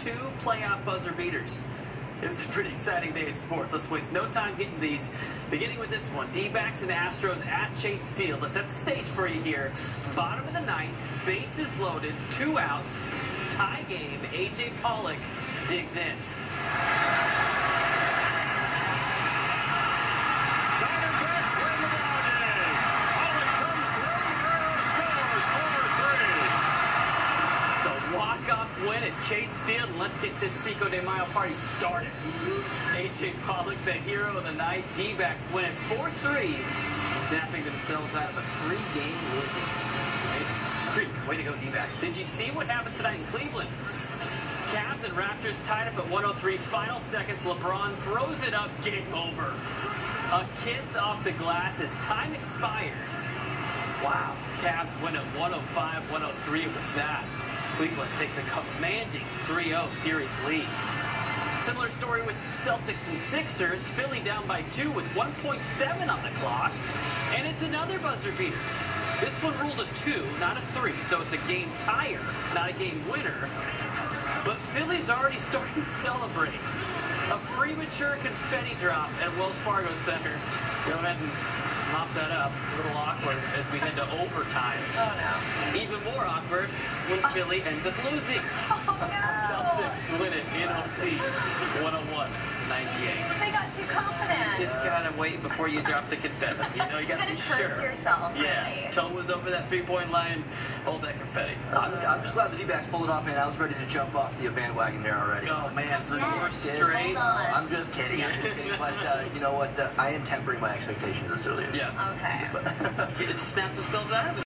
two playoff buzzer beaters. It was a pretty exciting day of sports. Let's waste no time getting these. Beginning with this one, D-backs and Astros at Chase Field. Let's set the stage for you here. Bottom of the ninth, bases loaded, two outs, tie game. A.J. Pollock digs in. Diamondbacks win the ballgame. Pollock comes through. Guerrero scores 4-3. The walk-off win at Chase Field. And let's get this Cinco de Mayo party started. A.J. Pollock, the hero of the night. D-backs win it 4-3, snapping themselves out of a three-game losing streak. Way to go, D-backs. Did you see what happened tonight in Cleveland? Cavs and Raptors tied up at 103. Final seconds. LeBron throws it up. Game over. A kiss off the glass as time expires. Wow. Cavs win at 105 103 with that. Cleveland takes a commanding 3 0 series lead. Similar story with the Celtics and Sixers. Philly down by two with 1.7 on the clock. And it's another buzzer beater. This one ruled a two, not a three, so it's a game tire, not a game winner. But Philly's already starting to celebrate. A premature confetti drop at Wells Fargo Center. Go ahead and mop that up. A little awkward as we head to overtime. Oh no. Even awkward when Philly ends up losing. Oh no. Celtics win it in OT 101 98. They got too confident. You Just gotta wait before you drop the confetti. You know, you gotta, gotta be trust sure. yourself, Yeah, really. toe was over that three-point line. Hold that confetti. I'm, I'm just glad the D-backs pulled it off, man. I was ready to jump off the bandwagon there already. Oh man, three Yes, more hold straight. on. I'm just kidding. I'm just kidding. But uh, you know what? Uh, I am tempering my expectations this early. in Yeah, Okay. season. But it snaps themselves out of it.